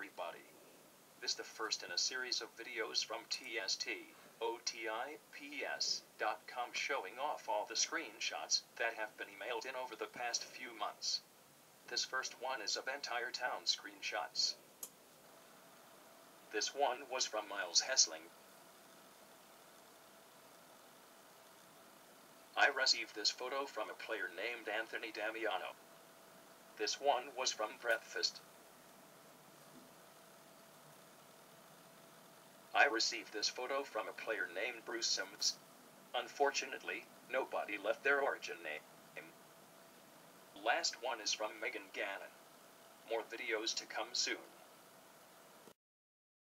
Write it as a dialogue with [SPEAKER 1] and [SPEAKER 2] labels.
[SPEAKER 1] everybody. This is the first in a series of videos from TST, OTIPS.com showing off all the screenshots that have been emailed in over the past few months. This first one is of entire town screenshots. This one was from Miles Hessling. I received this photo from a player named Anthony Damiano. This one was from Breakfast. I received this photo from a player named Bruce Simmons. Unfortunately, nobody left their origin name. Last one is from Megan Gannon. More videos to come soon.